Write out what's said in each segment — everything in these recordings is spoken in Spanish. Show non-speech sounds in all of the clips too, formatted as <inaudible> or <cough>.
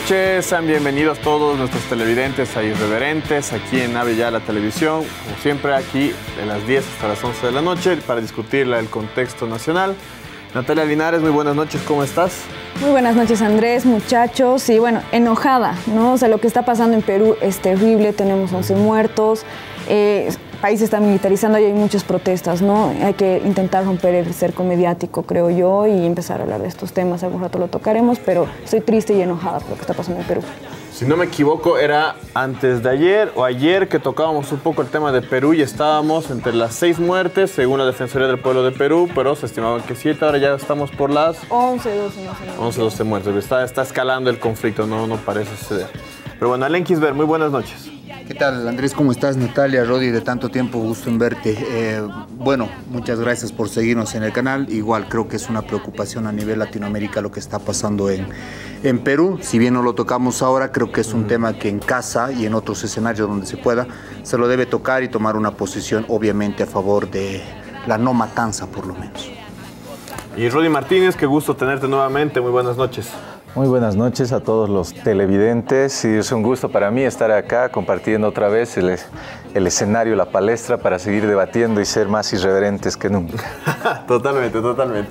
Noches. Sean bienvenidos todos nuestros televidentes a Irreverentes, aquí en Ave Ya la Televisión. Como siempre, aquí de las 10 hasta las 11 de la noche para discutir el contexto nacional. Natalia Linares, muy buenas noches, ¿cómo estás? Muy buenas noches, Andrés, muchachos. Y bueno, enojada, ¿no? O sea, lo que está pasando en Perú es terrible, tenemos 11 muertos. Eh, país está militarizando y hay muchas protestas, ¿no? Hay que intentar romper el cerco mediático, creo yo, y empezar a hablar de estos temas. Algún rato lo tocaremos, pero estoy triste y enojada por lo que está pasando en Perú. Si no me equivoco, era antes de ayer o ayer que tocábamos un poco el tema de Perú y estábamos entre las seis muertes, según la Defensoría del Pueblo de Perú, pero se estimaban que siete, ahora ya estamos por las... 11, 12, no sé. 11, 12 muertes. Está, está escalando el conflicto, no, no parece suceder. Pero bueno, Alen Kisber, muy buenas noches. ¿Qué tal, Andrés? ¿Cómo estás? Natalia, Rodi, de tanto tiempo, gusto en verte. Eh, bueno, muchas gracias por seguirnos en el canal. Igual creo que es una preocupación a nivel Latinoamérica lo que está pasando en, en Perú. Si bien no lo tocamos ahora, creo que es un tema que en casa y en otros escenarios donde se pueda, se lo debe tocar y tomar una posición obviamente a favor de la no matanza por lo menos. Y Rodi Martínez, qué gusto tenerte nuevamente. Muy buenas noches. Muy buenas noches a todos los televidentes y es un gusto para mí estar acá compartiendo otra vez el, escenario, la palestra para seguir debatiendo y ser más irreverentes que nunca. <laughs> totalmente, totalmente.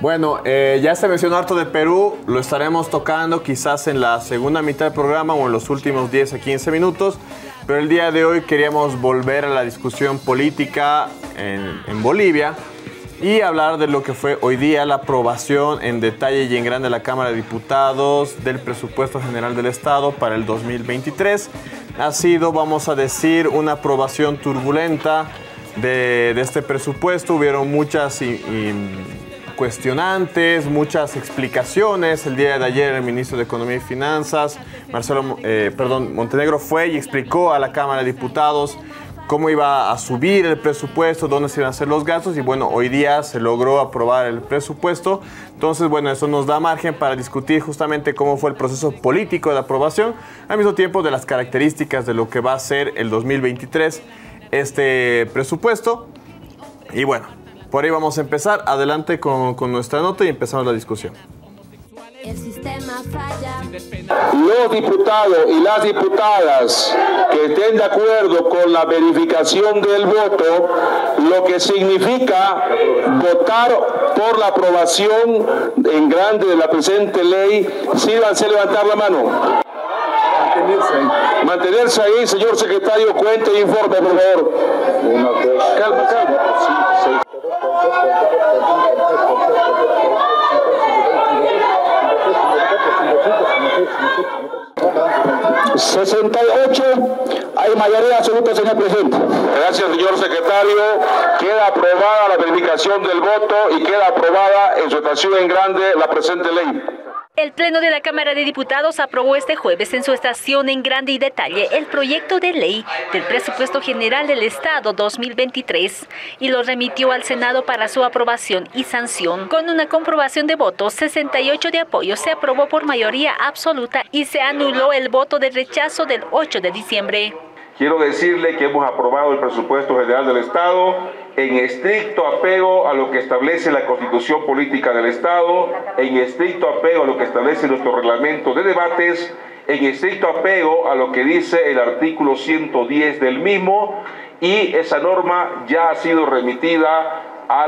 Bueno, eh, ya se mencionó harto de Perú, lo estaremos tocando quizás en la segunda mitad del programa o en los últimos 10 a 15 minutos, pero el día de hoy queríamos volver a la discusión política en, en Bolivia y hablar de lo que fue hoy día la aprobación en detalle y en grande de la Cámara de Diputados del presupuesto general del Estado para el 2023. Ha sido, vamos a decir, una aprobación turbulenta de, este presupuesto. Hubieron muchas y cuestionantes, muchas explicaciones. El día de ayer el ministro de Economía y Finanzas, Marcelo, eh, perdón, Montenegro fue y explicó a la Cámara de Diputados cómo iba a subir el presupuesto, dónde se iban a hacer los gastos y bueno, hoy día se logró aprobar el presupuesto. Entonces, bueno, eso nos da margen para discutir justamente cómo fue el proceso político de aprobación, al mismo tiempo de las características de lo que va a ser el 2023 este presupuesto. Y bueno, por ahí vamos a empezar. Adelante con, con nuestra nota y empezamos la discusión. El sistema falla. Los diputados y las diputadas que estén de acuerdo con la verificación del voto, lo que significa votar por la aprobación en grande de la presente ley, sírvanse levantar la mano. Mantenerse ahí, señor secretario, cuente e informe, por favor. Calma, calma. 68, hay mayoría absoluta, señor presidente. Gracias, señor secretario. Queda aprobada la verificación del voto y queda aprobada en su estación en grande la presente ley. El Pleno de la Cámara de Diputados aprobó este jueves en su estación en grande y detalle el proyecto de ley del Presupuesto General del Estado 2023 y lo remitió al Senado para su aprobación y sanción. Con una comprobación de votos, 68 de apoyo se aprobó por mayoría absoluta y se anuló el voto de rechazo del 8 de diciembre. Quiero decirle que hemos aprobado el presupuesto general del Estado en estricto apego a lo que establece la Constitución Política del Estado, en estricto apego a lo que establece nuestro reglamento de debates, en estricto apego a lo que dice el artículo 110 del mismo y esa norma ya ha sido remitida a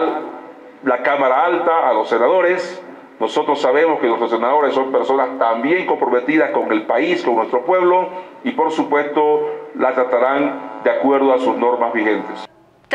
la Cámara Alta, a los senadores. Nosotros sabemos que nuestros senadores son personas también comprometidas con el país, con nuestro pueblo y por supuesto la tratarán de acuerdo a sus normas vigentes.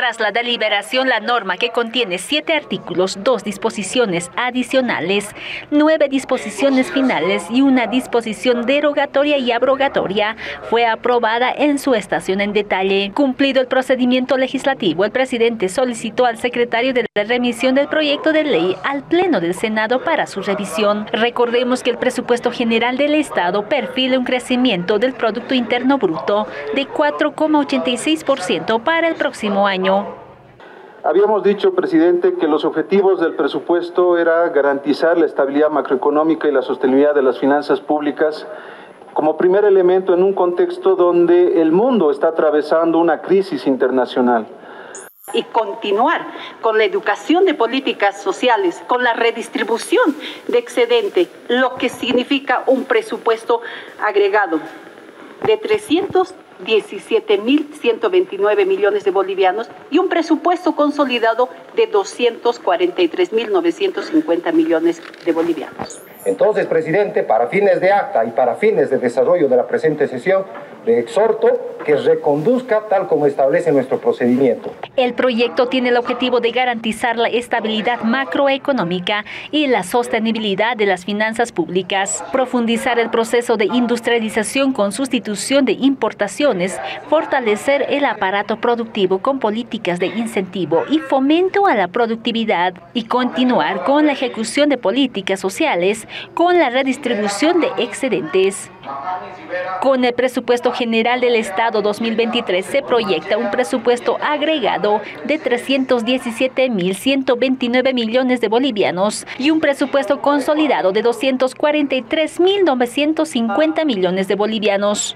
Tras la deliberación, la norma que contiene siete artículos, dos disposiciones adicionales, nueve disposiciones finales y una disposición derogatoria y abrogatoria fue aprobada en su estación en detalle. Cumplido el procedimiento legislativo, el presidente solicitó al secretario de la remisión del proyecto de ley al Pleno del Senado para su revisión. Recordemos que el presupuesto general del Estado perfila un crecimiento del Producto Interno Bruto de 4,86% para el próximo año. Habíamos dicho, presidente, que los objetivos del presupuesto era garantizar la estabilidad macroeconómica y la sostenibilidad de las finanzas públicas como primer elemento en un contexto donde el mundo está atravesando una crisis internacional. y continuar con la educación de políticas sociales, con la redistribución de excedente, lo que significa un presupuesto agregado de 317.129 millones de bolivianos y un presupuesto consolidado de 243.950 millones de bolivianos. Entonces, presidente, para fines de acta y para fines de desarrollo de la presente sesión, le exhorto que reconduzca tal como establece nuestro procedimiento. El proyecto tiene el objetivo de garantizar la estabilidad macroeconómica y la sostenibilidad de las finanzas públicas, profundizar el proceso de industrialización con sustitución de importaciones, fortalecer el aparato productivo con políticas de incentivo y fomento a la productividad y continuar con la ejecución de políticas sociales con la redistribución de excedentes. Con el presupuesto general del Estado 2023 se proyecta un presupuesto agregado de 317.129 millones de bolivianos y un presupuesto consolidado de 243.950 millones de bolivianos.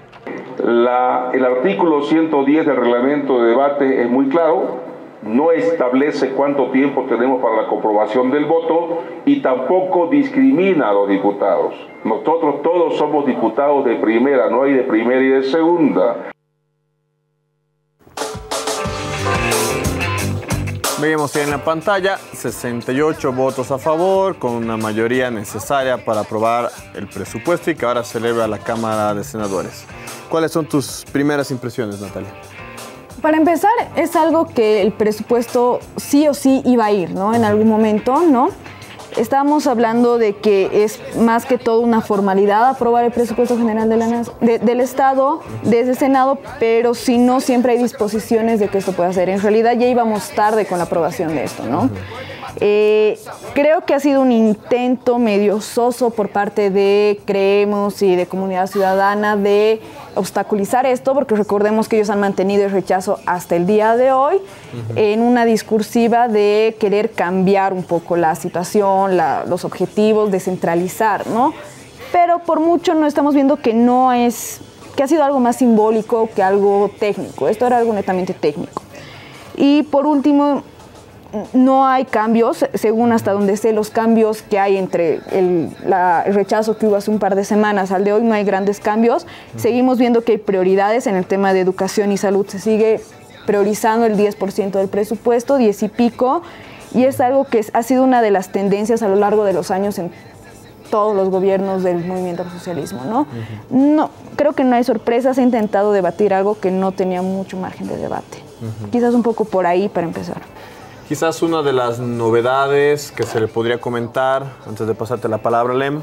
el artículo 110 del reglamento de debate es muy claro no establece cuánto tiempo tenemos para la comprobación del voto y tampoco discrimina a los diputados. Nosotros todos somos diputados de primera, no hay de primera y de segunda. Veíamos en la pantalla 68 votos a favor, con una mayoría necesaria para aprobar el presupuesto y que ahora se eleve a la Cámara de Senadores. ¿Cuáles son tus primeras impresiones, Natalia? Para empezar, es algo que el presupuesto sí o sí iba a ir, ¿no? En algún momento, ¿no? Estábamos hablando de que es más que todo una formalidad aprobar el presupuesto general del Estado desde el Senado, pero si no, siempre hay disposiciones de que esto pueda ser. En realidad ya íbamos tarde con la aprobación de esto, ¿no? Eh, creo que ha sido un intento medio soso por parte de Creemos y de Comunidad Ciudadana de obstaculizar esto, porque recordemos que ellos han mantenido el rechazo hasta el día de hoy en una discursiva de querer cambiar un poco la situación, los objetivos, descentralizar, ¿no? Pero por mucho no estamos viendo que no es, que ha sido algo más simbólico que algo técnico. Esto era algo netamente técnico. Y por último, no hay cambios, según hasta donde sé, los cambios que hay entre el, rechazo que hubo hace un par de semanas al de hoy, no hay grandes cambios. Seguimos viendo que hay prioridades en el tema de educación y salud, se sigue priorizando el 10% del presupuesto, 10 y pico, y es algo que ha sido una de las tendencias a lo largo de los años en todos los gobiernos del movimiento al socialismo, ¿no? No, creo que no hay sorpresas, he intentado debatir algo que no tenía mucho margen de debate. Quizás un poco por ahí para empezar. Quizás una de las novedades que se le podría comentar, antes de pasarte la palabra, Lem,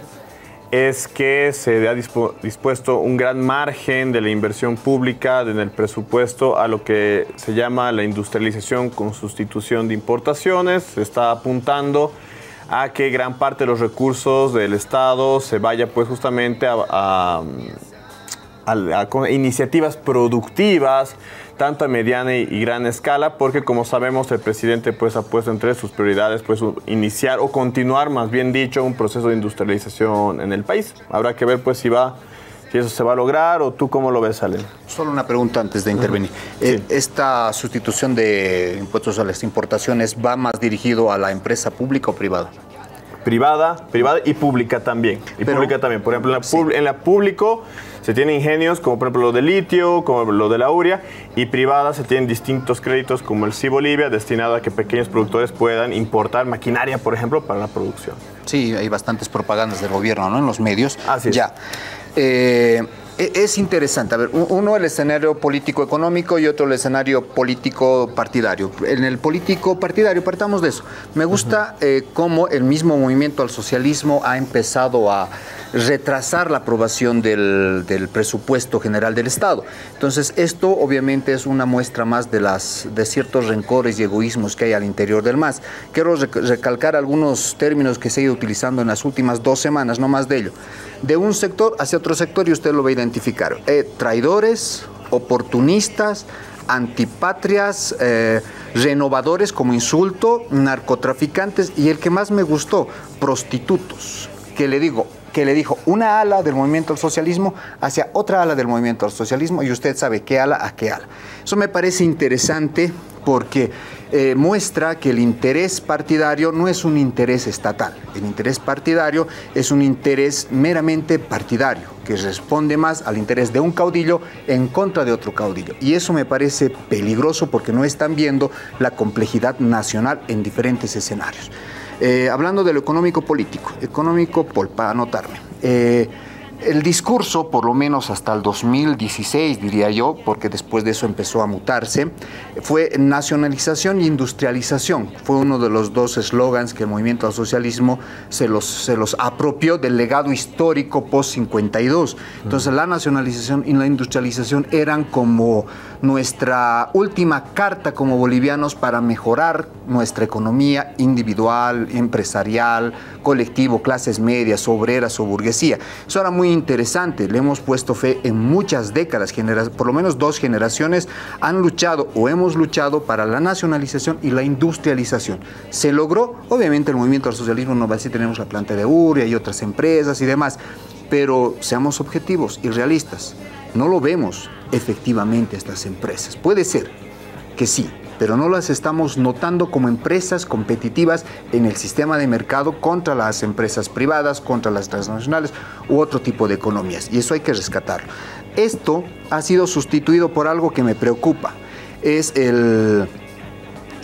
es que se ha dispuesto un gran margen de la inversión pública en el presupuesto a lo que se llama la industrialización con sustitución de importaciones. Se está apuntando a que gran parte de los recursos del Estado se vaya pues justamente a, a iniciativas productivas tanto a mediana y, gran escala, porque como sabemos el presidente pues ha puesto entre sus prioridades pues iniciar o continuar, más bien dicho, un proceso de industrialización en el país. Habrá que ver pues si va si eso se va a lograr o tú cómo lo ves, Ale. Solo una pregunta antes de intervenir. Eh, ¿Esta sustitución de impuestos a las importaciones va más dirigido a la empresa pública o privada? Privada, privada y pública también. Y pública también. Por ejemplo, en la, en la público se tienen ingenios como por ejemplo lo de litio, como lo de la uria, y privadas se tienen distintos créditos como el CIBolivia, Bolivia, destinado a que pequeños productores puedan importar maquinaria, por ejemplo, para la producción. Sí, hay bastantes propagandas del gobierno ¿no? en los medios. Así es. Ya. Eh, es interesante. A ver, uno el escenario político-económico y otro el escenario político-partidario. En el político-partidario, partamos de eso. Me gusta eh, cómo el mismo movimiento al socialismo ha empezado a retrasar la aprobación del, presupuesto general del Estado. Entonces, esto obviamente es una muestra más de, las, de ciertos rencores y egoísmos que hay al interior del MAS. Quiero recalcar algunos términos que se ha ido utilizando en las últimas dos semanas, no más de ello. De un sector hacia otro sector y usted lo va a identificar. Eh, traidores, oportunistas, antipatrias, eh, renovadores como insulto, narcotraficantes y el que más me gustó, prostitutos. Que le digo, que le dijo una ala del movimiento al socialismo hacia otra ala del movimiento al socialismo y usted sabe qué ala a qué ala. Eso me parece interesante porque eh, muestra que el interés partidario no es un interés estatal. El interés partidario es un interés meramente partidario, que responde más al interés de un caudillo en contra de otro caudillo. Y eso me parece peligroso porque no están viendo la complejidad nacional en diferentes escenarios. Eh, hablando de lo económico político, económico, para anotarme. Eh, el discurso, por lo menos hasta el 2016, diría yo, porque después de eso empezó a mutarse, fue nacionalización e industrialización. Fue uno de los dos eslogans que el movimiento al socialismo se los, se los apropió del legado histórico post-52. Entonces la nacionalización y la industrialización eran como nuestra última carta como bolivianos para mejorar nuestra economía individual, empresarial, colectivo, clases medias, obreras o burguesía. Eso era muy interesante, le hemos puesto fe en muchas décadas, por lo menos dos generaciones han luchado o hemos luchado para la nacionalización y la industrialización. Se logró, obviamente el movimiento al socialismo no va a decir tenemos la planta de Uria y otras empresas y demás, pero seamos objetivos y realistas. No lo vemos efectivamente estas empresas. Puede ser que sí, pero no las estamos notando como empresas competitivas en el sistema de mercado contra las empresas privadas, contra las transnacionales u otro tipo de economías. Y eso hay que rescatarlo. Esto ha sido sustituido por algo que me preocupa. Es el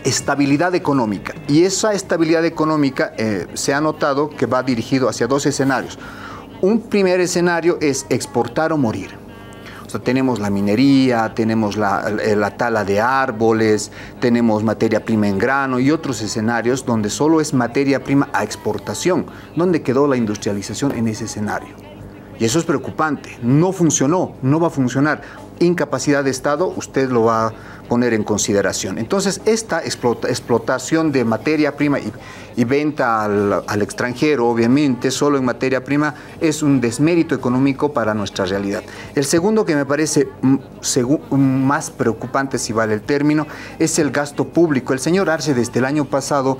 estabilidad económica. Y esa estabilidad económica eh, se ha notado que va dirigido hacia dos escenarios. Un primer escenario es exportar o morir tenemos la minería, tenemos la, la, tala de árboles, tenemos materia prima en grano y otros escenarios donde solo es materia prima a exportación. ¿Dónde quedó la industrialización en ese escenario? Y eso es preocupante. No funcionó, no va a funcionar. Incapacidad de Estado, usted lo va a poner en consideración. Entonces, esta explotación de materia prima y, venta al, extranjero, obviamente, solo en materia prima, es un desmérito económico para nuestra realidad. El segundo que me parece más preocupante, si vale el término, es el gasto público. El señor Arce desde el año pasado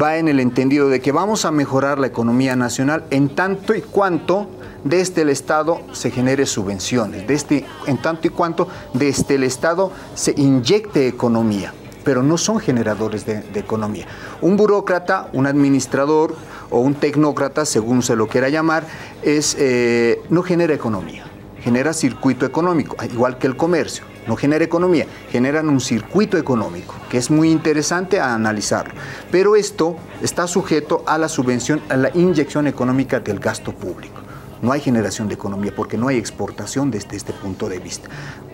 va en el entendido de que vamos a mejorar la economía nacional en tanto y cuanto desde el Estado se genere subvenciones, desde, en tanto y cuanto desde el Estado se inyecte economía, pero no son generadores de, economía. Un burócrata, un administrador o un tecnócrata, según se lo quiera llamar, es, eh, no genera economía, genera circuito económico, igual que el comercio. No genera economía, generan un circuito económico, que es muy interesante a analizarlo. Pero esto está sujeto a la subvención, a la inyección económica del gasto público no hay generación de economía porque no hay exportación desde este punto de vista.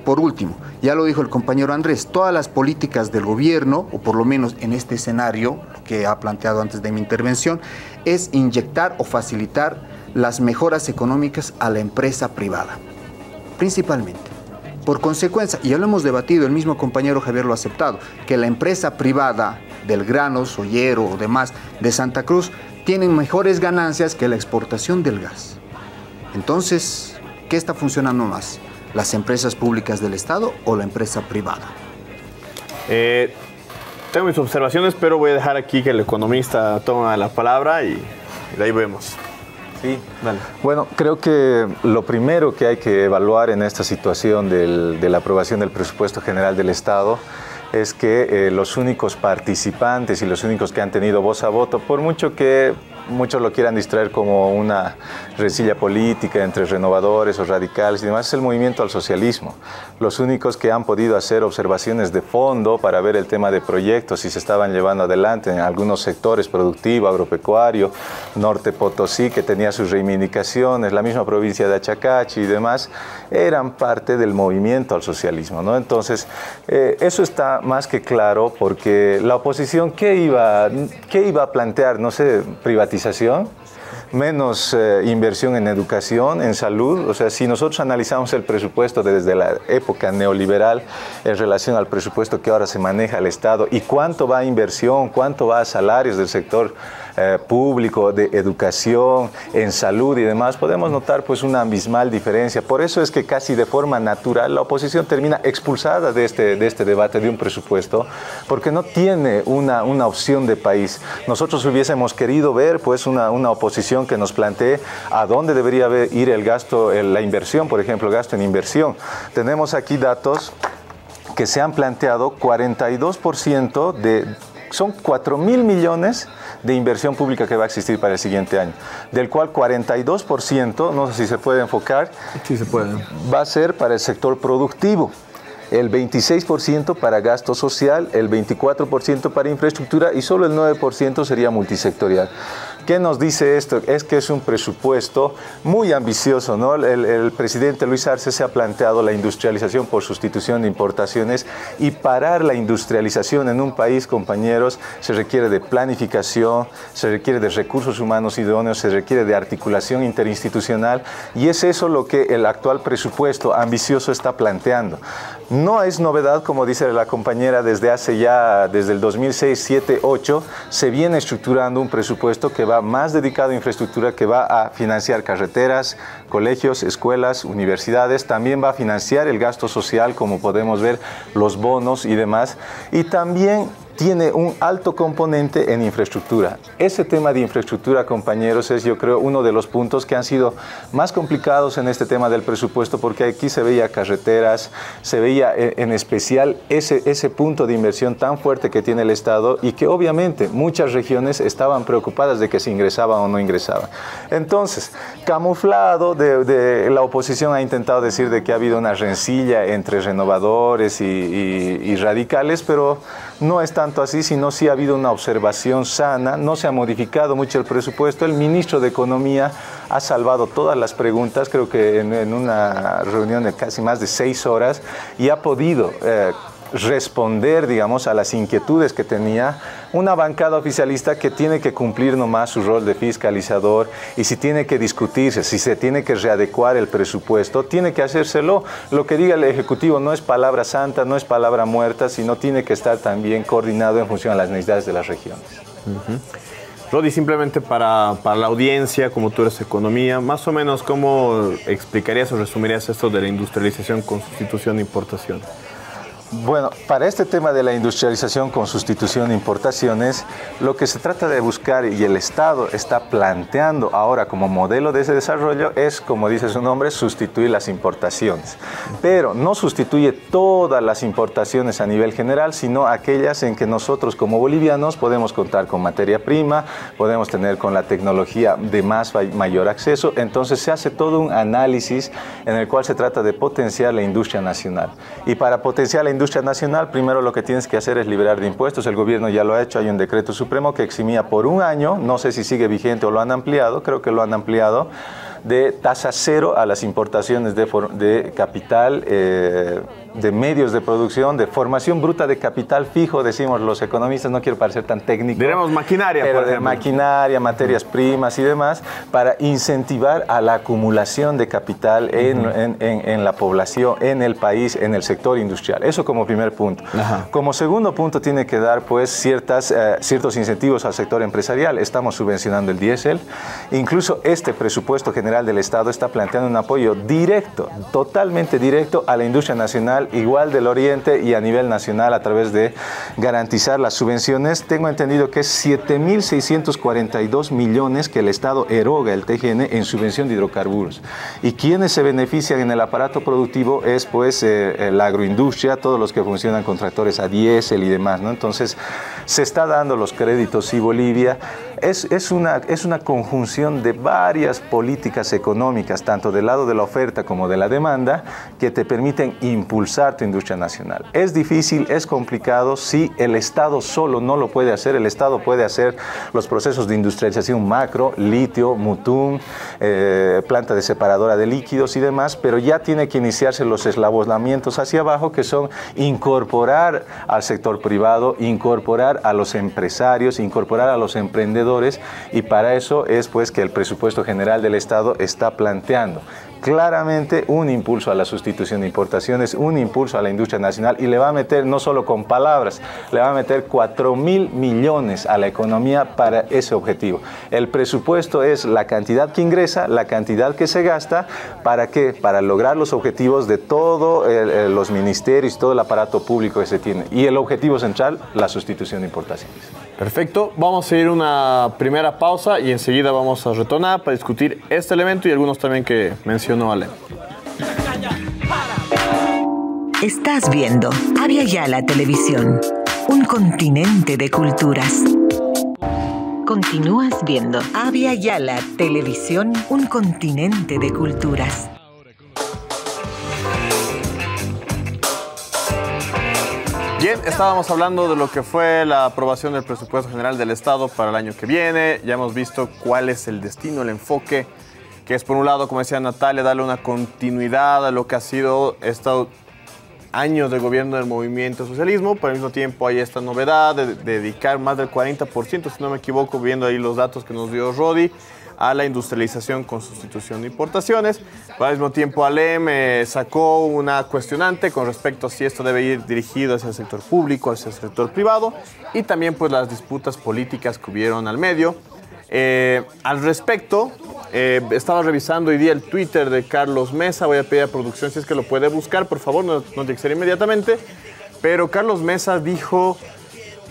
Por último, ya lo dijo el compañero Andrés, todas las políticas del gobierno, o por lo menos en este escenario que ha planteado antes de mi intervención, es inyectar o facilitar las mejoras económicas a la empresa privada, principalmente. Por consecuencia, y ya lo hemos debatido, el mismo compañero Javier lo ha aceptado, que la empresa privada del grano, soyero o demás de Santa Cruz tienen mejores ganancias que la exportación del gas. Entonces, ¿qué está funcionando más? ¿Las empresas públicas del Estado o la empresa privada? Eh, tengo mis observaciones, pero voy a dejar aquí que el economista tome la palabra y, de ahí vemos. Sí, vale. Bueno, creo que lo primero que hay que evaluar en esta situación de la aprobación del presupuesto general del Estado es que eh, los únicos participantes y los únicos que han tenido voz a voto, por mucho que muchos lo quieran distraer como una resilla política entre renovadores o radicales y demás, es el movimiento al socialismo. Los únicos que han podido hacer observaciones de fondo para ver el tema de proyectos si se estaban llevando adelante en algunos sectores productivo, agropecuario, Norte Potosí, que tenía sus reivindicaciones, la misma provincia de Achacachi y demás, eran parte del movimiento al socialismo. ¿no? Entonces, eh, eso está más que claro porque la oposición, ¿qué iba, qué iba a plantear? No sé, privatización menos eh, inversión en educación, en salud. O sea, si nosotros analizamos el presupuesto desde la época neoliberal en relación al presupuesto que ahora se maneja el Estado y cuánto va a inversión, cuánto va a salarios del sector eh, público, de educación, en salud y demás, podemos notar pues una abismal diferencia. Por eso es que casi de forma natural la oposición termina expulsada de este, de este debate de un presupuesto, porque no tiene una, una opción de país. Nosotros hubiésemos querido ver pues una, una oposición que nos plantee a dónde debería ir el gasto, la inversión, por ejemplo, gasto en inversión. Tenemos aquí datos que se han planteado 42% de son 4 mil millones de inversión pública que va a existir para el siguiente año, del cual 42%, no sé si se puede enfocar, sí se puede. va a ser para el sector productivo el 26% para gasto social, el 24% para infraestructura y solo el 9% sería multisectorial. ¿Qué nos dice esto? Es que es un presupuesto muy ambicioso, ¿no? El, presidente Luis Arce se ha planteado la industrialización por sustitución de importaciones y parar la industrialización en un país, compañeros, se requiere de planificación, se requiere de recursos humanos idóneos, se requiere de articulación interinstitucional y es eso lo que el actual presupuesto ambicioso está planteando. No es novedad, como dice la compañera, desde hace ya, desde el 2006, 7, 8, se viene estructurando un presupuesto que va más dedicado a infraestructura, que va a financiar carreteras, colegios, escuelas, universidades, también va a financiar el gasto social, como podemos ver, los bonos y demás, y también tiene un alto componente en infraestructura. Ese tema de infraestructura, compañeros, es yo creo uno de los puntos que han sido más complicados en este tema del presupuesto porque aquí se veía carreteras, se veía eh, en especial ese, ese punto de inversión tan fuerte que tiene el Estado y que obviamente muchas regiones estaban preocupadas de que se ingresaba o no ingresaba. Entonces, camuflado, de, la oposición ha intentado decir de que ha habido una rencilla entre renovadores y, y radicales, pero no es tanto así, sino sí ha habido una observación sana, no se ha modificado mucho el presupuesto. El ministro de Economía ha salvado todas las preguntas, creo que en, una reunión de casi más de seis horas, y ha podido eh, responder, digamos, a las inquietudes que tenía una bancada oficialista que tiene que cumplir nomás su rol de fiscalizador y si tiene que discutirse, si se tiene que readecuar el presupuesto, tiene que hacérselo. Lo que diga el Ejecutivo no es palabra santa, no es palabra muerta, sino tiene que estar también coordinado en función a las necesidades de las regiones. Rodi, simplemente para, para, la audiencia, como tú eres economía, más o menos, ¿cómo explicarías o resumirías esto de la industrialización con sustitución de importación? Bueno, para este tema de la industrialización con sustitución de importaciones, lo que se trata de buscar y el Estado está planteando ahora como modelo de ese desarrollo es, como dice su nombre, sustituir las importaciones. Pero no sustituye todas las importaciones a nivel general, sino aquellas en que nosotros como bolivianos podemos contar con materia prima, podemos tener con la tecnología de más mayor acceso. Entonces se hace todo un análisis en el cual se trata de potenciar la industria nacional. Y para potenciar la industria nacional, primero lo que tienes que hacer es liberar de impuestos. El gobierno ya lo ha hecho, hay un decreto supremo que eximía por un año, no sé si sigue vigente o lo han ampliado, creo que lo han ampliado, de tasa cero a las importaciones de, de capital. Eh, de medios de producción, de formación bruta de capital fijo, decimos los economistas, no quiero parecer tan técnico. Diremos maquinaria, pero de maquinaria, materias primas y demás, para incentivar a la acumulación de capital en, en, la población, en el país, en el sector industrial. Eso como primer punto. Como segundo punto tiene que dar pues ciertas, eh, ciertos incentivos al sector empresarial. Estamos subvencionando el diésel. Incluso este presupuesto general del Estado está planteando un apoyo directo, totalmente directo a la industria nacional igual del Oriente y a nivel nacional a través de garantizar las subvenciones. Tengo entendido que es 7.642 millones que el Estado eroga el TGN en subvención de hidrocarburos. Y quienes se benefician en el aparato productivo es pues eh, la agroindustria, todos los que funcionan con tractores a diésel y demás. ¿no? Entonces se está dando los créditos y Bolivia es, es, una, es una conjunción de varias políticas económicas, tanto del lado de la oferta como de la demanda, que te permiten impulsar tu industria nacional. Es difícil, es complicado, si el Estado solo no lo puede hacer, el Estado puede hacer los procesos de industrialización macro, litio, mutum, eh, planta de separadora de líquidos y demás, pero ya tiene que iniciarse los eslabonamientos hacia abajo, que son incorporar al sector privado, incorporar a los empresarios, incorporar a los emprendedores, y para eso es pues que el presupuesto general del Estado está planteando claramente un impulso a la sustitución de importaciones, un impulso a la industria nacional y le va a meter no solo con palabras, le va a meter 4 mil millones a la economía para ese objetivo. El presupuesto es la cantidad que ingresa, la cantidad que se gasta, ¿para qué? Para lograr los objetivos de todos los ministerios, todo el aparato público que se tiene. Y el objetivo central, la sustitución de importaciones. Perfecto, vamos a ir una primera pausa y enseguida vamos a retornar para discutir este elemento y algunos también que mencionó Ale. Estás viendo Avia Yala Televisión, un continente de culturas. Continúas viendo Avia Yala Televisión, un continente de culturas. Estábamos hablando de lo que fue la aprobación del presupuesto general del Estado para el año que viene. Ya hemos visto cuál es el destino, el enfoque, que es por un lado, como decía Natalia, darle una continuidad a lo que ha sido estos años de gobierno del movimiento socialismo, pero al mismo tiempo hay esta novedad de, dedicar más del 40%, si no me equivoco, viendo ahí los datos que nos dio Rodi, a la industrialización con sustitución de importaciones. al mismo tiempo, Alem eh, sacó una cuestionante con respecto a si esto debe ir dirigido hacia el sector público, hacia el sector privado, y también pues las disputas políticas que hubieron al medio. Eh, al respecto, eh, estaba revisando hoy día el Twitter de Carlos Mesa. Voy a pedir a producción si es que lo puede buscar, por favor, no, no tiene que ser inmediatamente. Pero Carlos Mesa dijo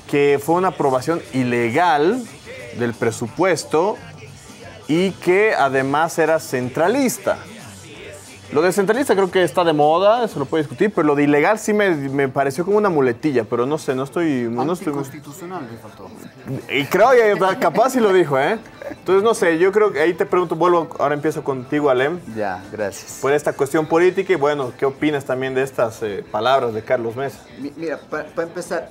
que fue una aprobación ilegal del presupuesto y que además era centralista. Lo de centralista creo que está de moda, eso lo puede discutir, pero lo de ilegal sí me, pareció como una muletilla, pero no sé, no estoy... No estoy constitucional me faltó. Y creo que capaz sí lo dijo, ¿eh? Entonces, no sé, yo creo que ahí te pregunto, vuelvo, ahora empiezo contigo, Alem. Ya, gracias. Por esta cuestión política y bueno, ¿qué opinas también de estas eh, palabras de Carlos Mesa? Mira, para empezar,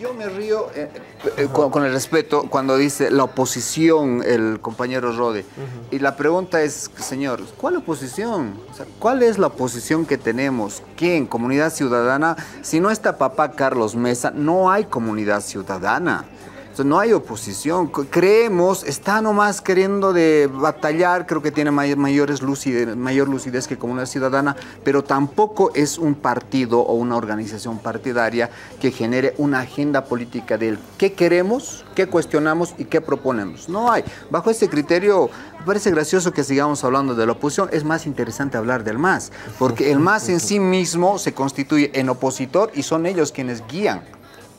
yo me río eh, eh, con, el respeto cuando dice la oposición, el compañero Rode. Y la pregunta es, señor, ¿cuál oposición? ¿Cuál es la oposición que tenemos? ¿Quién? ¿Comunidad ciudadana? Si no está papá Carlos Mesa, no hay comunidad ciudadana no hay oposición. Creemos, está nomás queriendo de batallar, creo que tiene mayores lucidez, mayor lucidez que Comunidad Ciudadana, pero tampoco es un partido o una organización partidaria que genere una agenda política del qué queremos, qué cuestionamos y qué proponemos. No hay. Bajo este criterio, me parece gracioso que sigamos hablando de la oposición. Es más interesante hablar del MAS, porque el MAS en sí mismo se constituye en opositor y son ellos quienes guían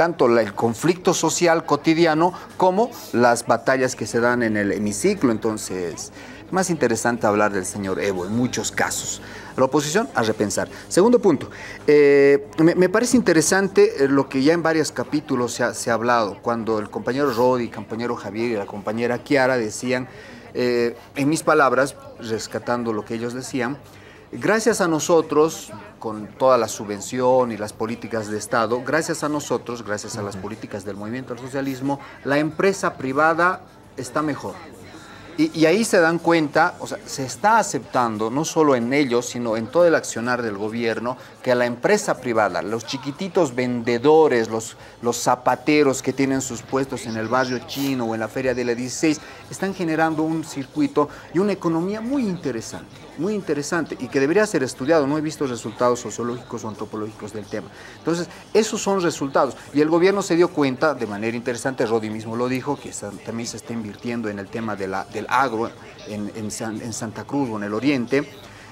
tanto el conflicto social cotidiano como las batallas que se dan en el hemiciclo. Entonces, es más interesante hablar del señor Evo en muchos casos. La oposición a repensar. Segundo punto, eh, me, parece interesante eh, lo que ya en varios capítulos se ha, hablado, cuando el compañero Rodi, el compañero Javier y la compañera Kiara decían, eh, en mis palabras, rescatando lo que ellos decían, Gracias a nosotros, con toda la subvención y las políticas de Estado, gracias a nosotros, gracias a las políticas del movimiento al socialismo, la empresa privada está mejor. Y, ahí se dan cuenta, o sea, se está aceptando, no solo en ellos, sino en todo el accionar del gobierno, que a la empresa privada, los chiquititos vendedores, los, los zapateros que tienen sus puestos en el barrio chino o en la feria de la 16, están generando un circuito y una economía muy interesante, muy interesante y que debería ser estudiado. No he visto resultados sociológicos o antropológicos del tema. Entonces, esos son resultados. Y el gobierno se dio cuenta, de manera interesante, Rodi mismo lo dijo, que también se está invirtiendo en el tema de la, del agro en, en Santa Cruz o en el Oriente.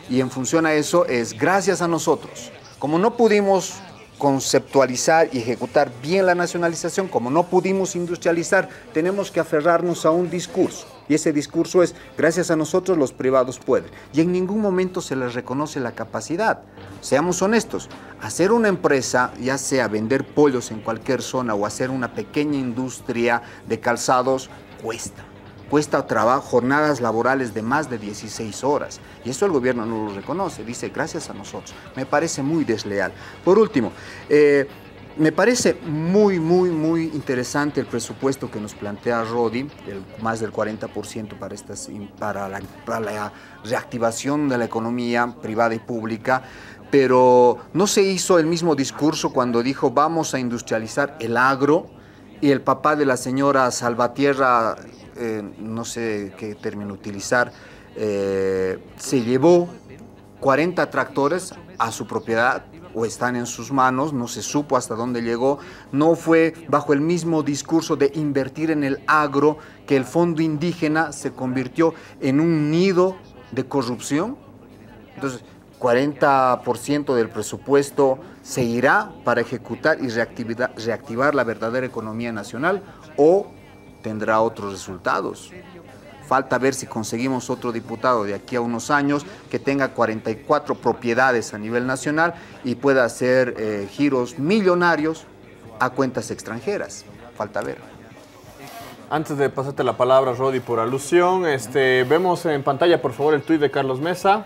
Y en función a eso es gracias a nosotros. Como no pudimos conceptualizar y ejecutar bien la nacionalización, como no pudimos industrializar, tenemos que aferrarnos a un discurso. Y ese discurso es, gracias a nosotros los privados pueden. Y en ningún momento se les reconoce la capacidad. Seamos honestos, hacer una empresa, ya sea vender pollos en cualquier zona o hacer una pequeña industria de calzados, cuesta cuesta trabajo, jornadas laborales de más de 16 horas. Y eso el gobierno no lo reconoce, dice gracias a nosotros. Me parece muy desleal. Por último, eh, me parece muy, muy, muy interesante el presupuesto que nos plantea Rodi, el más del 40% para, para la reactivación de la economía privada y pública, pero no se hizo el mismo discurso cuando dijo vamos a industrializar el agro y el papá de la señora Salvatierra eh, no sé qué término utilizar, eh, se llevó 40 tractores a su propiedad o están en sus manos, no se supo hasta dónde llegó, no fue bajo el mismo discurso de invertir en el agro que el fondo indígena se convirtió en un nido de corrupción. Entonces, 40% del presupuesto se irá para ejecutar y reactivar la verdadera economía nacional o tendrá otros resultados. Falta ver si conseguimos otro diputado de aquí a unos años que tenga 44 propiedades a nivel nacional y pueda hacer eh, giros millonarios a cuentas extranjeras. Falta ver. Antes de pasarte la palabra, Rodi, por alusión, este, vemos en pantalla, por favor, el tuit de Carlos Mesa.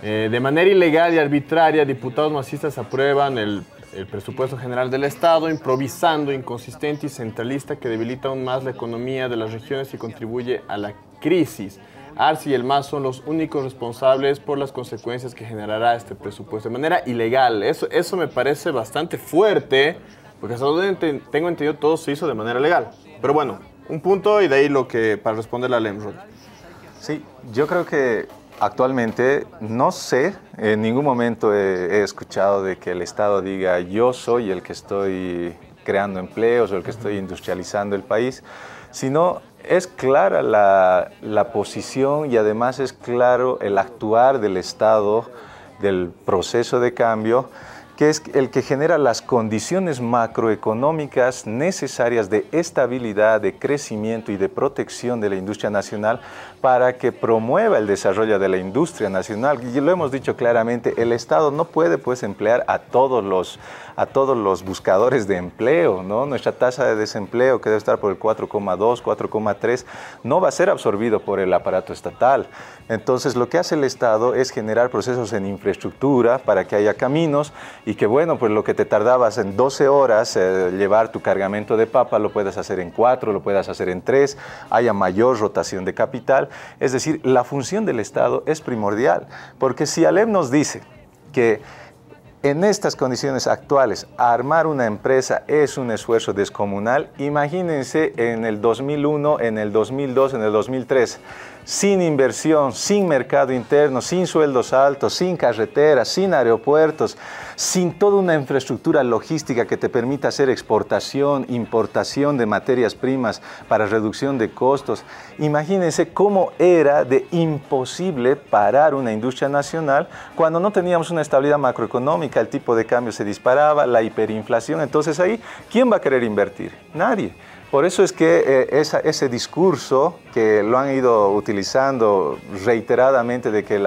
Eh, de manera ilegal y arbitraria, diputados masistas aprueban el, presupuesto general del Estado, improvisando, inconsistente y centralista que debilita aún más la economía de las regiones y contribuye a la crisis. Arce y el MAS son los únicos responsables por las consecuencias que generará este presupuesto de manera ilegal. Eso, eso me parece bastante fuerte, porque hasta donde tengo entendido todo se hizo de manera legal. Pero bueno, un punto y de ahí lo que para responder la LEMROD. Sí, yo creo que actualmente no sé, en ningún momento he, escuchado de que el Estado diga yo soy el que estoy creando empleos o el que estoy industrializando el país, sino es clara la, la posición y además es claro el actuar del Estado, del proceso de cambio que es el que genera las condiciones macroeconómicas necesarias de estabilidad, de crecimiento y de protección de la industria nacional para que promueva el desarrollo de la industria nacional. Y lo hemos dicho claramente, el Estado no puede pues emplear a todos los a todos los buscadores de empleo, ¿no? Nuestra tasa de desempleo, que debe estar por el 4,2, 4,3, no va a ser absorbido por el aparato estatal. Entonces, lo que hace el Estado es generar procesos en infraestructura para que haya caminos y que, bueno, pues lo que te tardabas en 12 horas eh, llevar tu cargamento de papa, lo puedas hacer en 4, lo puedas hacer en 3, haya mayor rotación de capital. Es decir, la función del Estado es primordial, porque si Alem nos dice que en estas condiciones actuales, armar una empresa es un esfuerzo descomunal. Imagínense en el 2001, en el 2002, en el 2003 sin inversión, sin mercado interno, sin sueldos altos, sin carreteras, sin aeropuertos, sin toda una infraestructura logística que te permita hacer exportación, importación de materias primas para reducción de costos. Imagínense cómo era de imposible parar una industria nacional cuando no teníamos una estabilidad macroeconómica, el tipo de cambio se disparaba, la hiperinflación. Entonces ahí, ¿quién va a querer invertir? Nadie. Por eso es que eh, ese discurso que lo han ido utilizando reiteradamente de que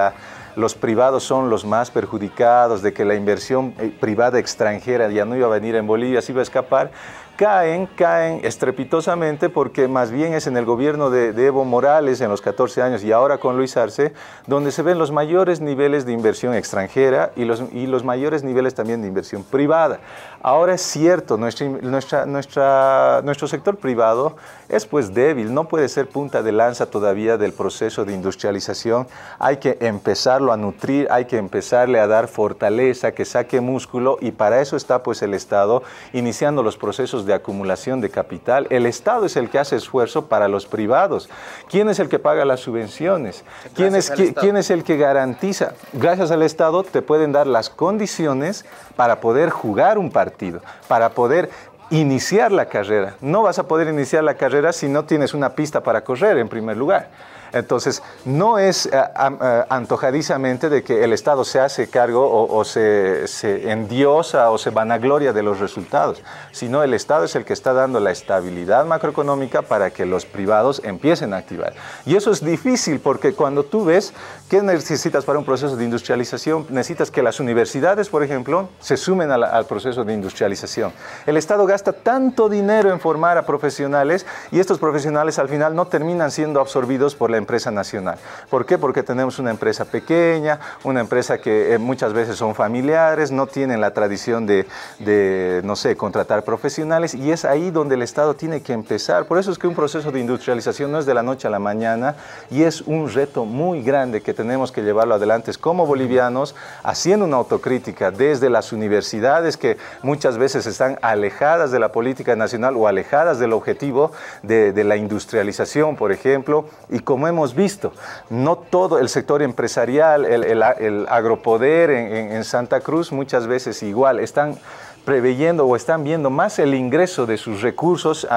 los privados son los más perjudicados, de que la inversión eh, privada extranjera ya no iba a venir en Bolivia, se iba a escapar, caen, caen estrepitosamente porque más bien es en el gobierno de, Evo Morales en los 14 años y ahora con Luis Arce, donde se ven los mayores niveles de inversión extranjera y los, y los mayores niveles también de inversión privada. Ahora es cierto, nuestra, nuestra, nuestra, nuestro sector privado es pues débil, no puede ser punta de lanza todavía del proceso de industrialización, hay que empezarlo a nutrir, hay que empezarle a dar fortaleza, que saque músculo y para eso está pues el Estado iniciando los procesos de acumulación de capital. El Estado es el que hace esfuerzo para los privados. ¿Quién es el que paga las subvenciones? ¿Quién es, ¿Quién es el que garantiza? Gracias al Estado te pueden dar las condiciones para poder jugar un partido, para poder iniciar la carrera. No vas a poder iniciar la carrera si no tienes una pista para correr en primer lugar. Entonces, no es eh, eh, antojadizamente de que el Estado se hace cargo o, se, se, endiosa o se vanagloria de los resultados, sino el Estado es el que está dando la estabilidad macroeconómica para que los privados empiecen a activar. Y eso es difícil porque cuando tú ves qué necesitas para un proceso de industrialización, necesitas que las universidades, por ejemplo, se sumen al proceso de industrialización. El Estado gasta tanto dinero en formar a profesionales y estos profesionales al final no terminan siendo absorbidos por la empresa nacional. ¿Por qué? Porque tenemos una empresa pequeña, una empresa que eh, muchas veces son familiares, no tienen la tradición de, de, no sé, contratar profesionales y es ahí donde el Estado tiene que empezar. Por eso es que un proceso de industrialización no es de la noche a la mañana y es un reto muy grande que tenemos que llevarlo adelante como bolivianos, haciendo una autocrítica desde las universidades que muchas veces están alejadas de la política nacional o alejadas del objetivo de, de la industrialización, por ejemplo, y como hemos visto, no todo el sector empresarial, el, agropoder en, Santa Cruz muchas veces igual, están preveyendo o están viendo más el ingreso de sus recursos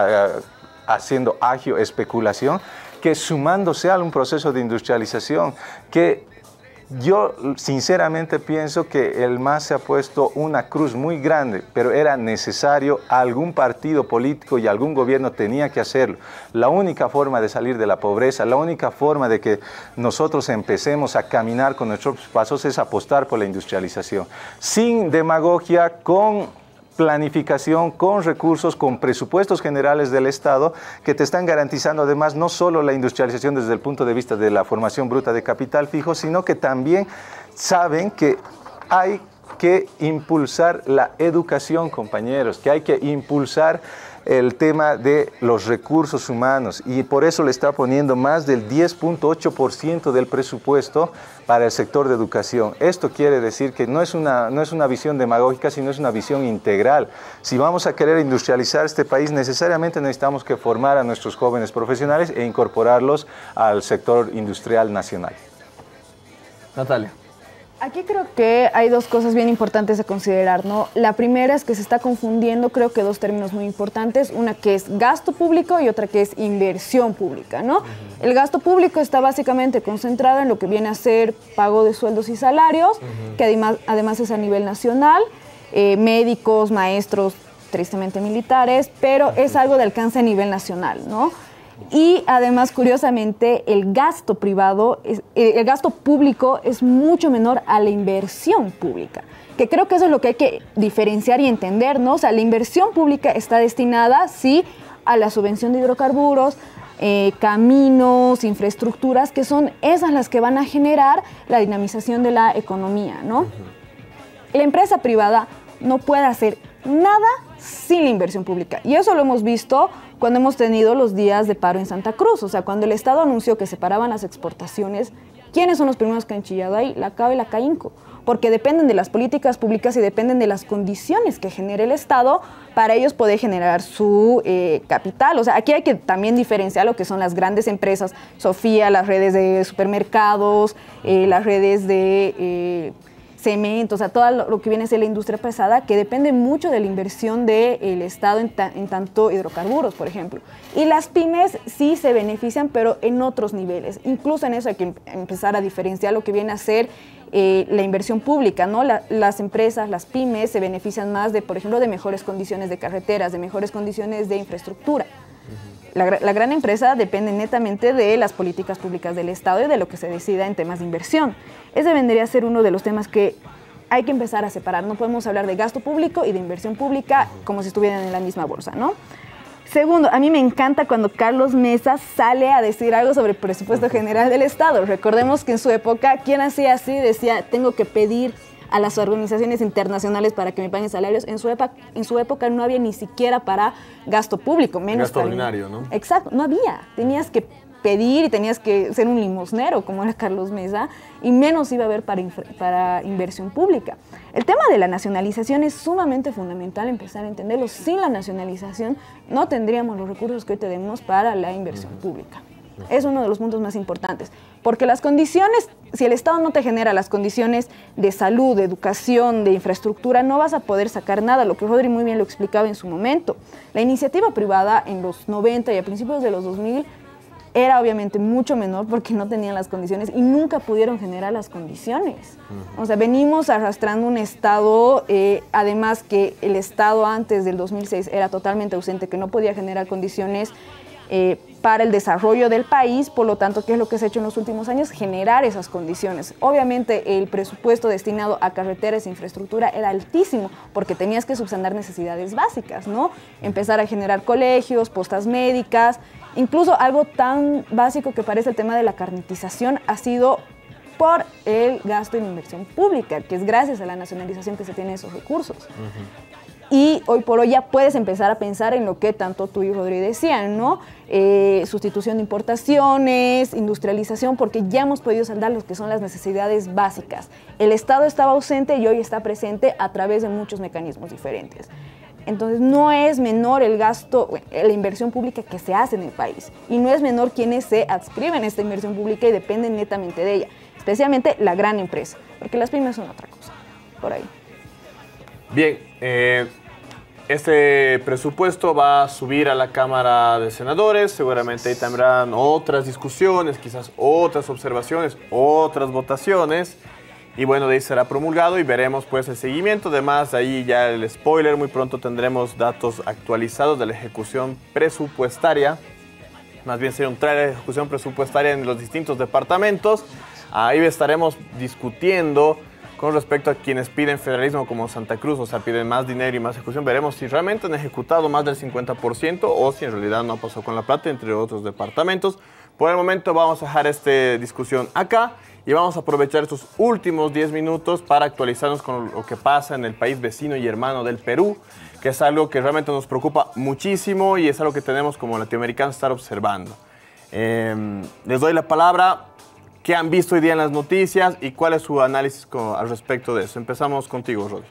haciendo agio, especulación, que sumándose a un proceso de industrialización que Yo sinceramente pienso que el MAS se ha puesto una cruz muy grande, pero era necesario, algún partido político y algún gobierno tenía que hacerlo. La única forma de salir de la pobreza, la única forma de que nosotros empecemos a caminar con nuestros pasos es apostar por la industrialización, sin demagogia, con planificación con recursos, con presupuestos generales del Estado que te están garantizando además no solo la industrialización desde el punto de vista de la formación bruta de capital fijo, sino que también saben que hay que impulsar la educación, compañeros, que hay que impulsar el tema de los recursos humanos y por eso le está poniendo más del 10.8% del presupuesto para el sector de educación. Esto quiere decir que no es, una, no es una visión demagógica, sino es una visión integral. Si vamos a querer industrializar este país, necesariamente necesitamos que formar a nuestros jóvenes profesionales e incorporarlos al sector industrial nacional. Natalia. Aquí creo que hay dos cosas bien importantes a considerar, ¿no? La primera es que se está confundiendo, creo que dos términos muy importantes, una que es gasto público y otra que es inversión pública, ¿no? El gasto público está básicamente concentrado en lo que viene a ser pago de sueldos y salarios, que además, además es a nivel nacional, eh, médicos, maestros, tristemente militares, pero es algo de alcance a nivel nacional, ¿no? Y además, curiosamente, el gasto privado, eh, el gasto público es mucho menor a la inversión pública, que creo que eso es lo que hay que diferenciar y entender, ¿no? O sea, la inversión pública está destinada, sí, a la subvención de hidrocarburos, eh, caminos, infraestructuras, que son esas las que van a generar la dinamización de la economía, ¿no? La empresa privada no puede hacer nada sin la inversión pública. Y eso lo hemos visto cuando hemos tenido los días de paro en Santa Cruz. O sea, cuando el Estado anunció que se paraban las exportaciones, ¿quiénes son los primeros que han chillado ahí? La CAB y la CAINCO. Porque dependen de las políticas públicas y dependen de las condiciones que genere el Estado para ellos poder generar su eh, capital. O sea, aquí hay que también diferenciar lo que son las grandes empresas, Sofía, las redes de supermercados, eh, las redes de eh, cemento, o sea, todo lo que viene a ser la industria pesada, que depende mucho de la inversión del Estado en, tanto hidrocarburos, por ejemplo. Y las pymes sí se benefician, pero en otros niveles. Incluso en eso hay que em-, empezar a diferenciar lo que viene a ser eh, la inversión pública, ¿no? las empresas, las pymes se benefician más de, por ejemplo, de mejores condiciones de carreteras, de mejores condiciones de infraestructura. La, gran empresa depende netamente de las políticas públicas del Estado y de lo que se decida en temas de inversión. Ese vendría a ser uno de los temas que hay que empezar a separar. No podemos hablar de gasto público y de inversión pública como si estuvieran en la misma bolsa, ¿no? Segundo, a mí me encanta cuando Carlos Mesa sale a decir algo sobre el presupuesto general del Estado. Recordemos que en su época, quien hacía así decía, tengo que pedir a las organizaciones internacionales para que me paguen salarios. En su, época, en su época no había ni siquiera para gasto público, menos gasto ordinario, ¿no? Exacto, no había. Tenías que pedir y tenías que ser un limosnero, como era Carlos Mesa, y menos iba a haber para, para inversión pública. El tema de la nacionalización es sumamente fundamental empezar a entenderlo. Sin la nacionalización no tendríamos los recursos que hoy tenemos para la inversión pública. Es uno de los puntos más importantes, porque las condiciones, si el Estado no te genera las condiciones de salud, de educación, de infraestructura, no vas a poder sacar nada, lo que Rodri muy bien lo explicaba en su momento. La iniciativa privada en los 90 y a principios de los 2000 era obviamente mucho menor porque no tenían las condiciones y nunca pudieron generar las condiciones. O sea, venimos arrastrando un Estado, eh, además que el Estado antes del 2006 era totalmente ausente, que no podía generar condiciones eh, para el desarrollo del país, por lo tanto, ¿qué es lo que se ha hecho en los últimos años? Generar esas condiciones. Obviamente el presupuesto destinado a carreteras e infraestructura era altísimo porque tenías que subsanar necesidades básicas, ¿no? Empezar a generar colegios, postas médicas, incluso algo tan básico que parece el tema de la carnetización ha sido por el gasto en inversión pública, que es gracias a la nacionalización que se tiene esos recursos. Y hoy por hoy ya puedes empezar a pensar en lo que tanto tú y Rodri decían, ¿no? Eh, sustitución de importaciones, industrialización, porque ya hemos podido saldar lo que son las necesidades básicas. El Estado estaba ausente y hoy está presente a través de muchos mecanismos diferentes. Entonces no es menor el gasto, la inversión pública que se hace en el país y no es menor quienes se adscriben a esta inversión pública y dependen netamente de ella, especialmente la gran empresa, porque las pymes son otra cosa, por ahí. Bien, eh, Este presupuesto va a subir a la Cámara de Senadores, seguramente ahí tendrán otras discusiones, quizás otras observaciones, otras votaciones. Y bueno, de ahí será promulgado y veremos pues el seguimiento. Además, ahí ya el spoiler, muy pronto tendremos datos actualizados de la ejecución presupuestaria. Más bien sería un trailer de ejecución presupuestaria en los distintos departamentos. Ahí estaremos discutiendo con respecto a quienes piden federalismo como Santa Cruz, o sea, piden más dinero y más ejecución. Veremos si realmente han ejecutado más del 50% o si en realidad no pasó con la plata, entre otros departamentos. Por el momento vamos a dejar esta discusión acá y vamos a aprovechar estos últimos 10 minutos para actualizarnos con lo que pasa en el país vecino y hermano del Perú, que es algo que realmente nos preocupa muchísimo y es algo que tenemos como latinoamericanos estar observando. Em, les doy la palabra. ¿Qué han visto hoy día en las noticias y cuál es su análisis al respecto de eso? Empezamos contigo, Rodri.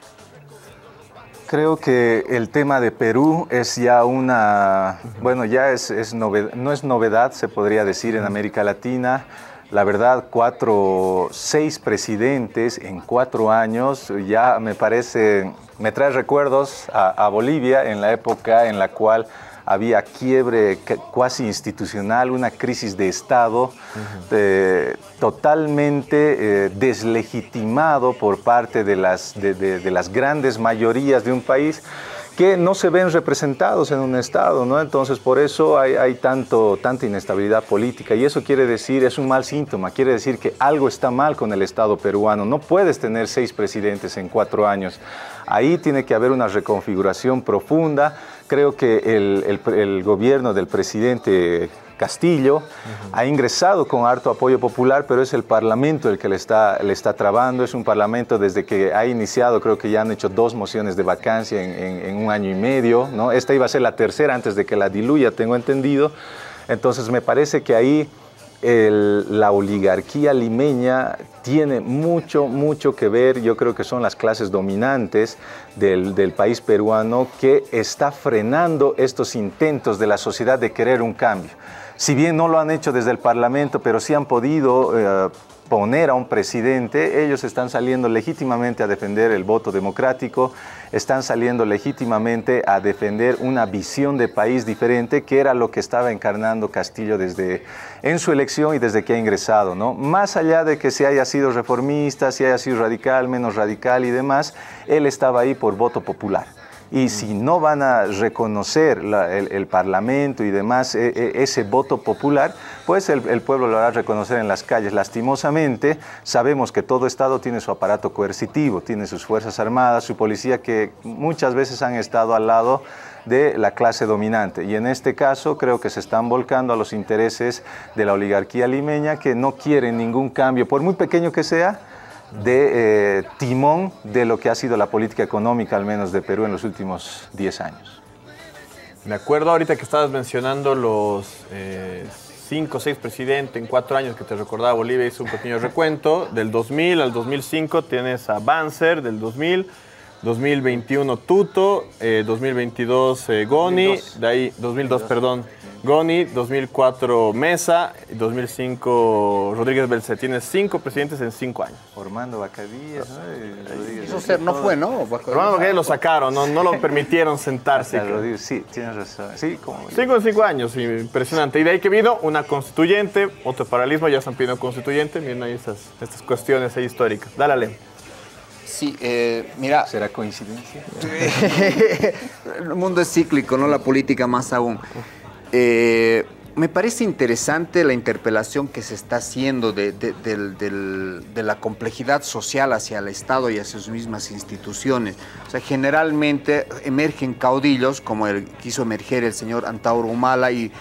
Creo que el tema de Perú es ya una, bueno, ya es, es no es novedad, se podría decir, en América Latina. La verdad, cuatro, seis presidentes en cuatro años, ya me parece, me trae recuerdos a, Bolivia en la época en la cual había quiebre cuasi institucional, una crisis de Estado eh, totalmente eh, deslegitimado por parte de las, de las grandes mayorías de un país que no se ven representados en un Estado, ¿no? Entonces, por eso hay, tanto, tanta inestabilidad política y eso quiere decir, es un mal síntoma, quiere decir que algo está mal con el Estado peruano. No puedes tener seis presidentes en cuatro años. Ahí tiene que haber una reconfiguración profunda. Creo que el, el gobierno del presidente Castillo, ha ingresado con harto apoyo popular, pero es el Parlamento el que le está, le está trabando, es un Parlamento desde que ha iniciado, creo que ya han hecho dos mociones de vacancia en, un año y medio, ¿no? esta iba a ser la tercera antes de que la diluya, tengo entendido, entonces me parece que ahí... la oligarquía limeña tiene mucho, mucho que ver, yo creo que son las clases dominantes del, país peruano que está frenando estos intentos de la sociedad de querer un cambio. Si bien no lo han hecho desde el Parlamento, pero sí han podido eh, poner a un presidente, ellos están saliendo legítimamente a defender el voto democrático, están saliendo legítimamente a defender una visión de país diferente, que era lo que estaba encarnando Castillo desde en su elección y desde que ha ingresado, ¿no? Más allá de que si haya sido reformista, si haya sido radical, menos radical y demás, él estaba ahí por voto popular. Y si no van a reconocer el, Parlamento y demás e, e, ese voto popular, pues el, pueblo lo hará reconocer en las calles. Lastimosamente, sabemos que todo Estado tiene su aparato coercitivo, tiene sus Fuerzas Armadas, su policía, que muchas veces han estado al lado de la clase dominante. Y en este caso creo que se están volcando a los intereses de la oligarquía limeña, que no quieren ningún cambio, por muy pequeño que sea, de eh, timón de lo que ha sido la política económica, al menos de Perú, en los últimos 10 años. Me acuerdo ahorita que estabas mencionando los eh, cinco o seis presidentes en cuatro años que te recordaba Bolivia, hizo un pequeño recuento. Del 2000 al 2005 tienes a Banzer, del 2000 2021 Tuto, 2022 eh, Goni, de ahí 2002, perdón, Goni, 2004 Mesa, 2005 Rodríguez Belce. Tienes cinco presidentes en cinco años. Formando Bacadíes, ¿no? Eso ser, no fue, ¿no? Formando Bacadíes lo sacaron, no, no lo permitieron sentarse. <laughs> sí, tienes razón. Sí, como... Cinco en cinco años, impresionante. Y de ahí que vino una constituyente, otro paralismo, ya están pidiendo constituyente. Miren ahí estas, estas cuestiones ahí históricas. Dale, Sí, eh, mira. ¿Será coincidencia? <laughs> el mundo es cíclico, ¿no? La política más aún. Eh, me parece interesante la interpelación que se está haciendo de, la complejidad social hacia el Estado y hacia sus mismas instituciones. O sea, generalmente emergen caudillos, como el quiso emerger el señor Antauro Humala, y,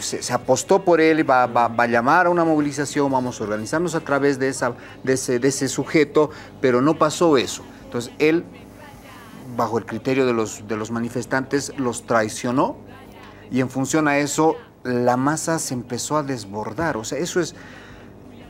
se, apostó por él, y va, a llamar a una movilización, vamos a organizarnos a través de, ese, sujeto, pero no pasó eso. Entonces, él, bajo el criterio de los manifestantes, los traicionó y en función a eso la masa se empezó a desbordar. O sea, eso es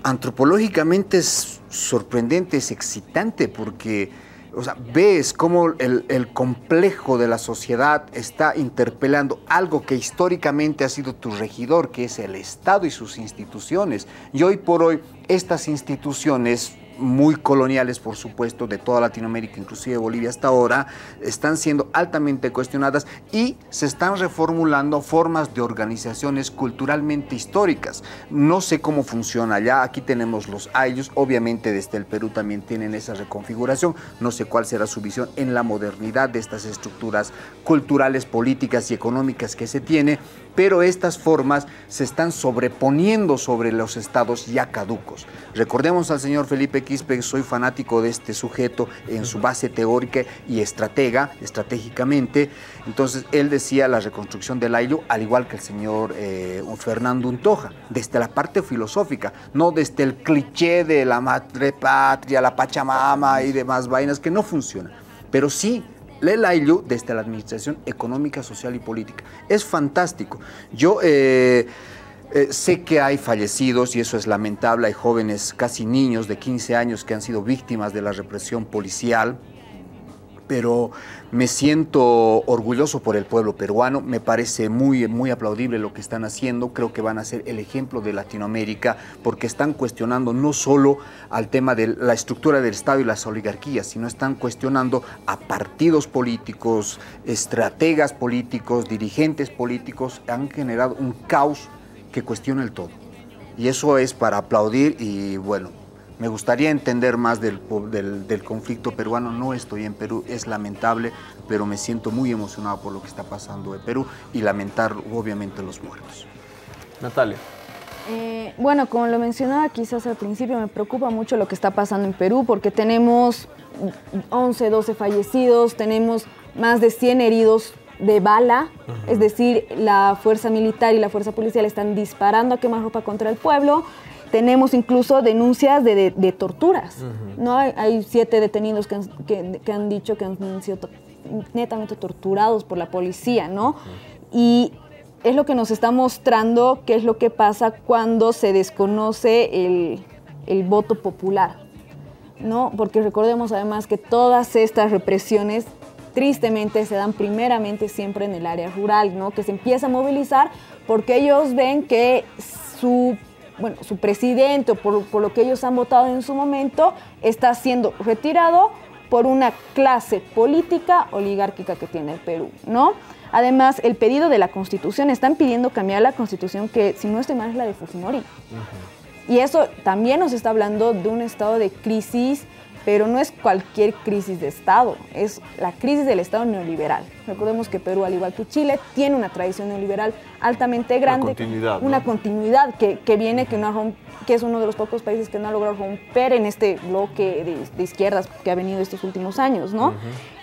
antropológicamente es sorprendente, es excitante porque o sea, ves cómo el, el, complejo de la sociedad está interpelando algo que históricamente ha sido tu regidor, que es el Estado y sus instituciones. Y hoy por hoy estas instituciones muy coloniales, por supuesto, de toda Latinoamérica, inclusive Bolivia hasta ahora, están siendo altamente cuestionadas y se están reformulando formas de organizaciones culturalmente históricas. No sé cómo funciona allá, aquí tenemos los ayllus, obviamente desde el Perú también tienen esa reconfiguración, no sé cuál será su visión en la modernidad de estas estructuras culturales, políticas y económicas que se tiene, pero estas formas se están sobreponiendo sobre los estados ya caducos. Recordemos al señor Felipe Quispe, soy fanático de este sujeto en su base teórica y estratega, estratégicamente. Entonces, él decía la reconstrucción del Ailo, al igual que el señor eh, Fernando Untoja, desde la parte filosófica, no desde el cliché de la madre patria, la Pachamama y demás vainas que no funcionan. Pero sí Lela Ayllu desde la Administración Económica, Social y Política. Es fantástico. Yo eh, eh, sé que hay fallecidos y eso es lamentable. Hay jóvenes, casi niños de 15 años que han sido víctimas de la represión policial. Pero me siento orgulloso por el pueblo peruano, me parece muy, muy aplaudible lo que están haciendo, creo que van a ser el ejemplo de Latinoamérica porque están cuestionando no solo al tema de la estructura del Estado y las oligarquías, sino están cuestionando a partidos políticos, estrategas políticos, dirigentes políticos, han generado un caos que cuestiona el todo. Y eso es para aplaudir y bueno, me gustaría entender más del, del, conflicto peruano. No estoy en Perú, es lamentable, pero me siento muy emocionado por lo que está pasando en Perú y lamentar obviamente los muertos. Natalia. Eh, bueno, como lo mencionaba quizás al principio, me preocupa mucho lo que está pasando en Perú porque tenemos 11, 12 fallecidos, tenemos más de 100 heridos de bala, es decir, la fuerza militar y la fuerza policial están disparando a quemarropa contra el pueblo. Tenemos incluso denuncias de, torturas. ¿no? Hay, siete detenidos que han, dicho que han sido netamente torturados por la policía, ¿no? Y es lo que nos está mostrando qué es lo que pasa cuando se desconoce el, el voto popular, ¿no? Porque recordemos además que todas estas represiones tristemente se dan primeramente siempre en el área rural, ¿no? Que se empieza a movilizar porque ellos ven que su bueno, su presidente o por, lo que ellos han votado en su momento está siendo retirado por una clase política oligárquica que tiene el Perú, ¿no? Además, el pedido de la Constitución, están pidiendo cambiar la Constitución que, si no estoy mal, es la de Fujimori. Y eso también nos está hablando de un estado de crisis pero no es cualquier crisis de Estado, es la crisis del Estado neoliberal. Recordemos que Perú, al igual que Chile, tiene una tradición neoliberal altamente grande. Una continuidad. Una continuidad que, que viene, que, no, que es uno de los pocos países que no ha logrado romper en este bloque de, izquierdas que ha venido estos últimos años, ¿no?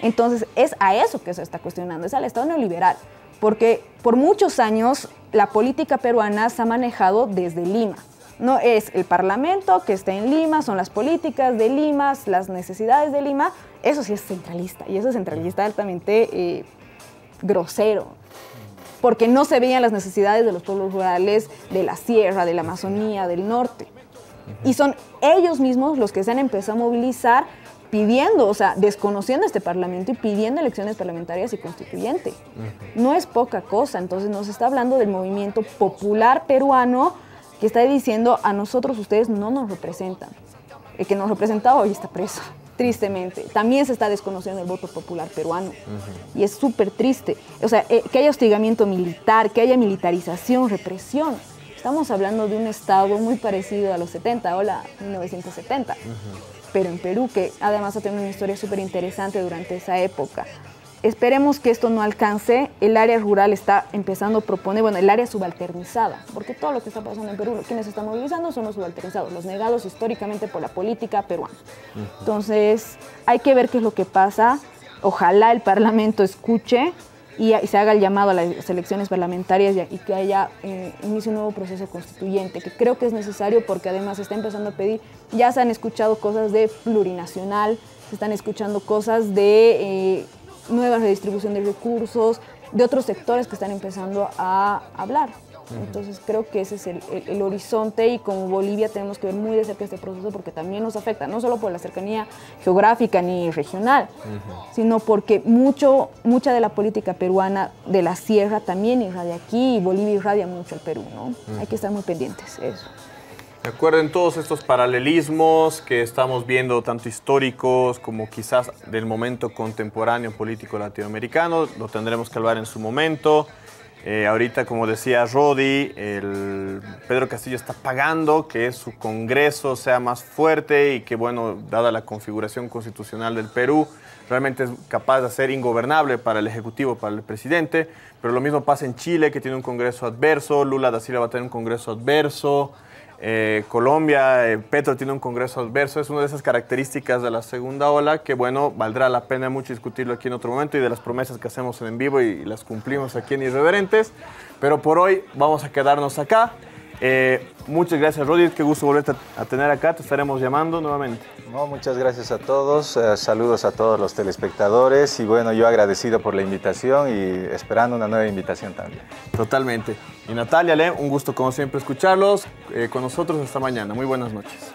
Entonces, es a eso que se está cuestionando, es al Estado neoliberal. Porque por muchos años la política peruana se ha manejado desde Lima no es el Parlamento que está en Lima, son las políticas de Lima, las necesidades de Lima. Eso sí es centralista y eso es centralista altamente eh, grosero, porque no se veían las necesidades de los pueblos rurales de la sierra, de la Amazonía, del norte. Y son ellos mismos los que se han empezado a movilizar pidiendo, o sea, desconociendo este Parlamento y pidiendo elecciones parlamentarias y constituyente. No es poca cosa, entonces nos está hablando del movimiento popular peruano que está diciendo a nosotros ustedes no nos representan. El que nos representaba hoy está preso, <laughs> tristemente. También se está desconociendo el voto popular peruano y es súper triste. O sea, eh, que haya hostigamiento militar, que haya militarización, represión. Estamos hablando de un estado muy parecido a los 70, hola, 1970. Pero en Perú, que además ha tenido una historia súper interesante durante esa época. Esperemos que esto no alcance. El área rural está empezando a proponer, bueno, el área subalternizada, porque todo lo que está pasando en Perú, quienes están movilizando son los subalternizados, los negados históricamente por la política peruana. Entonces, hay que ver qué es lo que pasa. Ojalá el Parlamento escuche y, se haga el llamado a las elecciones parlamentarias y, que haya eh, inicie un nuevo proceso constituyente, que creo que es necesario porque además se está empezando a pedir, ya se han escuchado cosas de plurinacional, se están escuchando cosas de... Eh, nueva redistribución de recursos, de otros sectores que están empezando a hablar. Entonces creo que ese es el, horizonte y como Bolivia tenemos que ver muy de cerca este proceso porque también nos afecta, no solo por la cercanía geográfica ni regional, sino porque mucho, mucha de la política peruana de la sierra también irradia aquí y Bolivia irradia mucho al Perú, ¿no? Hay que estar muy pendientes, eso. Recuerden todos estos paralelismos que estamos viendo, tanto históricos como quizás del momento contemporáneo político latinoamericano. Lo tendremos que hablar en su momento. Eh, ahorita, como decía Rodi, el Pedro Castillo está pagando que su Congreso sea más fuerte y que, bueno, dada la configuración constitucional del Perú, realmente es capaz de ser ingobernable para el Ejecutivo, para el presidente. Pero lo mismo pasa en Chile, que tiene un Congreso adverso. Lula da Silva va a tener un Congreso adverso. Eh, Colombia, eh, Petro tiene un Congreso adverso, es una de esas características de la segunda ola que, bueno, valdrá la pena mucho discutirlo aquí en otro momento y de las promesas que hacemos en vivo y, las cumplimos aquí en Irreverentes. Pero por hoy vamos a quedarnos acá. Eh, muchas gracias, Rodi. Qué gusto volverte a tener acá. Te estaremos llamando nuevamente. No, muchas gracias a todos. saludos a todos los telespectadores. Y bueno, yo agradecido por la invitación y esperando una nueva invitación también. Totalmente. Y Natalia, Le, un gusto como siempre escucharlos. Eh, con nosotros esta mañana. Muy buenas noches.